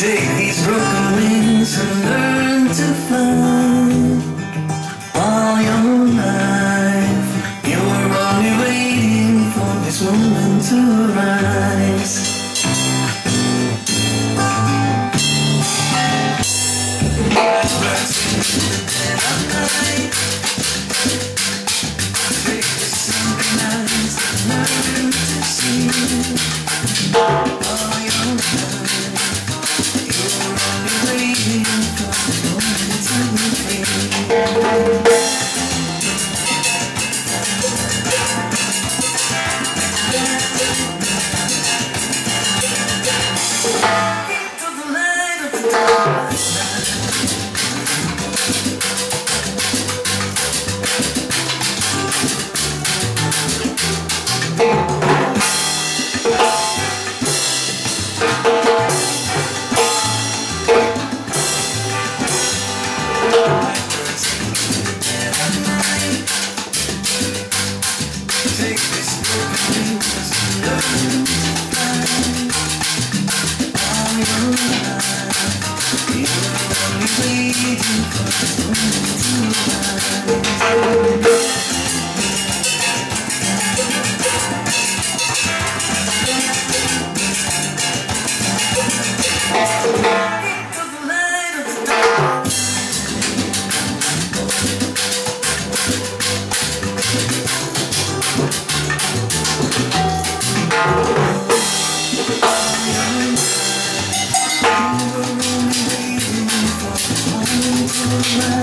to learn to fly all your life. You were only waiting for this moment to rise. Something nice to learn to see. All your life. Only waiting were only waiting for this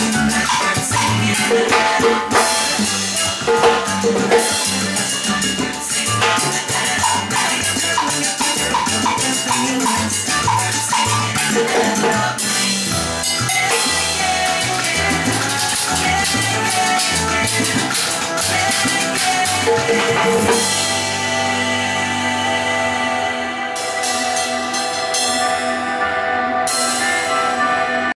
you, my